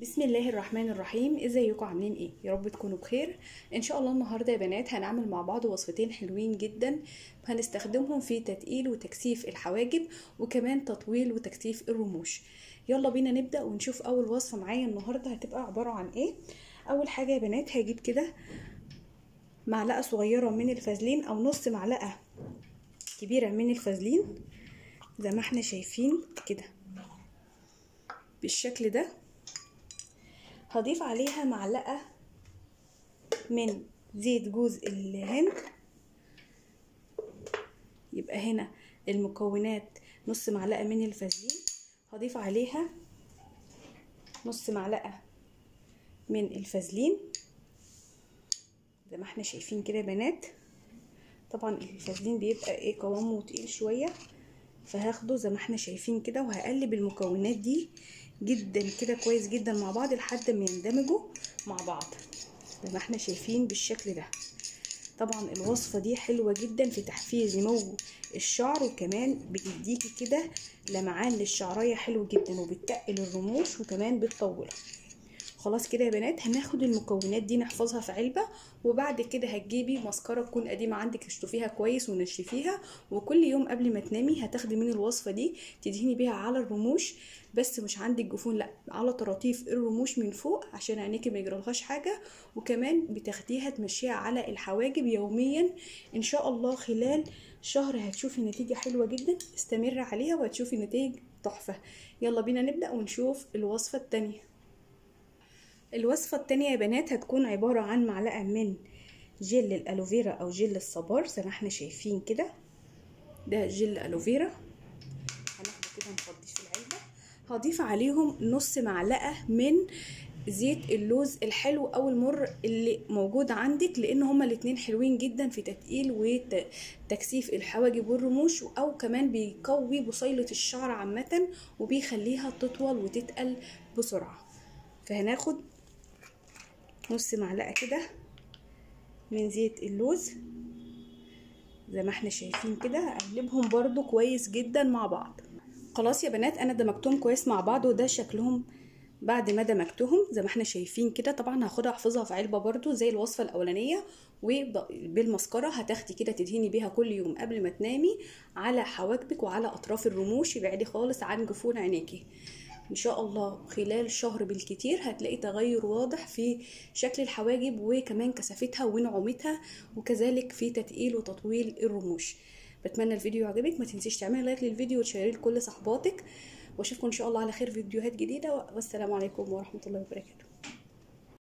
بسم الله الرحمن الرحيم. ازيكم؟ عاملين إيه؟ يا رب تكونوا بخير. ان شاء الله النهارده يا بنات هنعمل مع بعض وصفتين حلوين جدا. هنستخدمهم في تتقيل وتكثيف الحواجب وكمان تطويل وتكثيف الرموش. يلا بينا نبدأ ونشوف أول وصفة معايا النهارده هتبقى عبارة عن إيه. أول حاجة يا بنات هجيب كده معلقة صغيرة من الفازلين أو نص معلقة كبيرة من الفازلين. زي ما إحنا شايفين كده. بالشكل ده هضيف عليها معلقة من زيت جوز الهند. يبقى هنا المكونات نص معلقة من الفازلين هضيف عليها نص معلقة من الفازلين. زي ما إحنا شايفين كده يا بنات. طبعا الفازلين بيبقى إيه قوامه تقيل شوية. فهاخده زي ما إحنا شايفين كده وهقلب المكونات دي جدا كده كويس جدا مع بعض لحد ما يندمجوا مع بعض زي ما إحنا شايفين بالشكل ده. طبعا الوصفة دي حلوة جدا في تحفيز نمو الشعر وكمان بتديكي كده لمعان للشعرية حلو جدا وبتقل الرموش وكمان بتطولها خلاص كده يا بنات هناخد المكونات دي نحفظها في علبة وبعد كده هتجيبي مسكرة تكون قديمة عندك تشطفيها كويس ونشفيها وكل يوم قبل ما تنامي هتاخدي من الوصفة دي تدهني بيها على الرموش. بس مش عندك جفون لا على طراطيف الرموش من فوق عشان عينيكي ما يجرالهاش حاجة. وكمان بتاخديها تمشيها على الحواجب يوميا. إن شاء الله خلال شهر هتشوفي نتيجة حلوة جدا. استمري عليها وهتشوفي نتائج تحفة. يلا بينا نبدأ ونشوف الوصفة التانية. الوصفة التانية يا بنات هتكون عبارة عن معلقة من جل الألوفيرا أو جل الصبار زي ما إحنا شايفين كده. ده جل الوفيرا هناخده كده نفضيه في العلبة. هضيف عليهم نص معلقة من زيت اللوز الحلو أو المر اللي موجود عندك لأن هما الاتنين حلوين جدا في تتقيل وتكثيف الحواجب والرموش أو كمان بيقوي بصيلة الشعر عامة وبيخليها تطول وتتقل بسرعة. فهناخد نص معلقة كده من زيت اللوز زي ما إحنا شايفين كده اقلبهم برضو كويس جدا مع بعض. خلاص يا بنات أنا دمجتهم كويس مع بعض وده شكلهم بعد ما دمجتهم زي ما إحنا شايفين كده. طبعا هاخدها احفظها في علبة برضو زي الوصفة الأولانية وبالمسكرة هتاخدي كده تدهني بيها كل يوم قبل ما تنامي على حواجبك وعلى أطراف الرموش. ابعدي خالص عن جفون عينيكي. إن شاء الله خلال شهر بالكتير هتلاقي تغير واضح في شكل الحواجب وكمان كثافتها ونعومتها وكذلك في تتقيل وتطويل الرموش. بتمنى الفيديو يعجبك. ما تنسيش تعملي لايك للفيديو وتشيريه لكل صحباتك. وأشوفكم إن شاء الله على خير فيديوهات جديدة. والسلام عليكم ورحمة الله وبركاته.